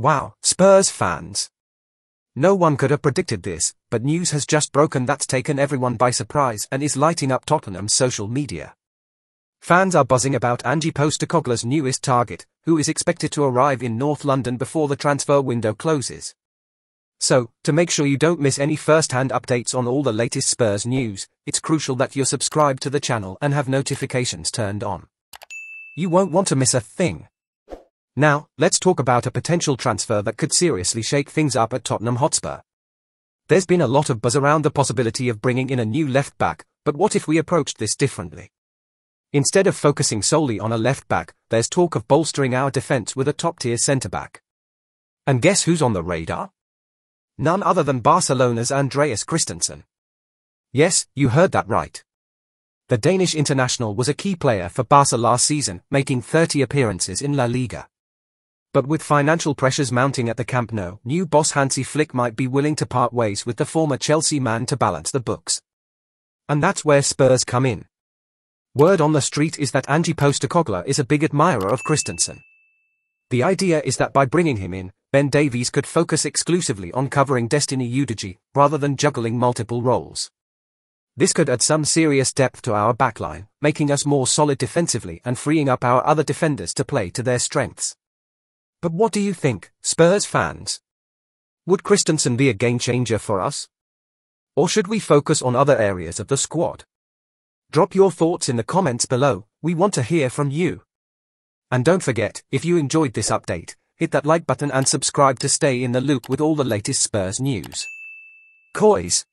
Wow, Spurs fans. No one could have predicted this, but news has just broken that's taken everyone by surprise and is lighting up Tottenham's social media. Fans are buzzing about Ange Postecoglou's newest target, who is expected to arrive in North London before the transfer window closes. So, to make sure you don't miss any first-hand updates on all the latest Spurs news, it's crucial that you're subscribed to the channel and have notifications turned on. You won't want to miss a thing. Now, let's talk about a potential transfer that could seriously shake things up at Tottenham Hotspur. There's been a lot of buzz around the possibility of bringing in a new left back, but what if we approached this differently? Instead of focusing solely on a left back, there's talk of bolstering our defense with a top-tier centre back. And guess who's on the radar? None other than Barcelona's Andreas Christensen. Yes, you heard that right. The Danish international was a key player for Barca last season, making 30 appearances in La Liga. But with financial pressures mounting at the Camp Nou, new boss Hansi Flick might be willing to part ways with the former Chelsea man to balance the books. And that's where Spurs come in. Word on the street is that Ange Postecoglou is a big admirer of Christensen. The idea is that by bringing him in, Ben Davies could focus exclusively on covering Destiny Udogie, rather than juggling multiple roles. This could add some serious depth to our backline, making us more solid defensively and freeing up our other defenders to play to their strengths. But what do you think, Spurs fans? Would Christensen be a game changer for us? Or should we focus on other areas of the squad? Drop your thoughts in the comments below, we want to hear from you. And don't forget, if you enjoyed this update, hit that like button and subscribe to stay in the loop with all the latest Spurs news. Coys.